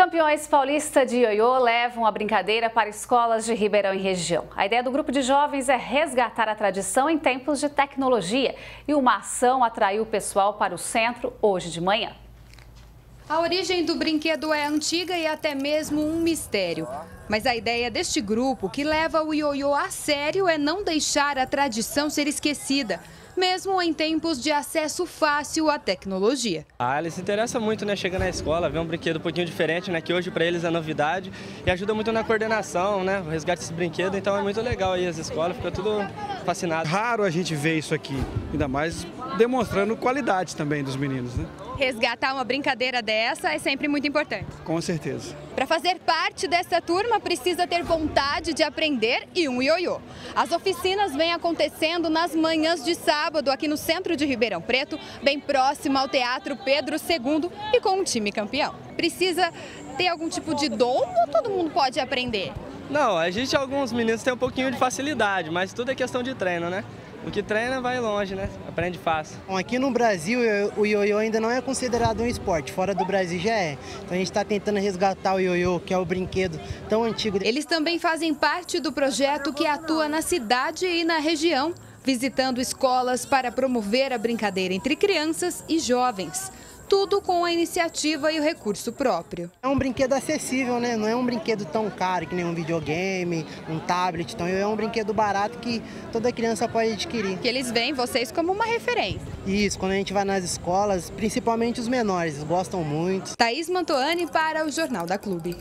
Campeões Paulista de Ioiô levam a brincadeira para escolas de Ribeirão e região. A ideia do grupo de jovens é resgatar a tradição em tempos de tecnologia e uma ação atraiu o pessoal para o centro hoje de manhã. A origem do brinquedo é antiga e até mesmo um mistério. Mas a ideia deste grupo, que leva o ioiô a sério, é não deixar a tradição ser esquecida mesmo em tempos de acesso fácil à tecnologia. Ah, eles se interessam muito, né? Chega na escola, vê um brinquedo um pouquinho diferente, né? Que hoje para eles é novidade e ajuda muito na coordenação, né? O resgate desse brinquedo, então é muito legal aí as escolas, fica tudo fascinado. Raro a gente ver isso aqui, ainda mais demonstrando qualidade também dos meninos, né? Resgatar uma brincadeira dessa é sempre muito importante. Com certeza. Para fazer parte dessa turma, precisa ter vontade de aprender e um ioiô. As oficinas vêm acontecendo nas manhãs de sábado aqui no centro de Ribeirão Preto, bem próximo ao Teatro Pedro II e com um time campeão. Precisa ter algum tipo de dom ou todo mundo pode aprender? Não, a gente, alguns meninos têm um pouquinho de facilidade, mas tudo é questão de treino, né? O que treina vai longe, né? Aprende fácil. Bom, aqui no Brasil, o ioiô ainda não é considerado um esporte, fora do Brasil já é. Então a gente está tentando resgatar o ioiô, que é o brinquedo tão antigo. Eles também fazem parte do projeto que atua na cidade e na região, visitando escolas para promover a brincadeira entre crianças e jovens tudo com a iniciativa e o recurso próprio. É um brinquedo acessível, né? Não é um brinquedo tão caro que nem um videogame, um tablet. Então é um brinquedo barato que toda criança pode adquirir. Que eles veem vocês como uma referência. Isso, quando a gente vai nas escolas, principalmente os menores, gostam muito. Thaís Mantoani para o Jornal da Clube.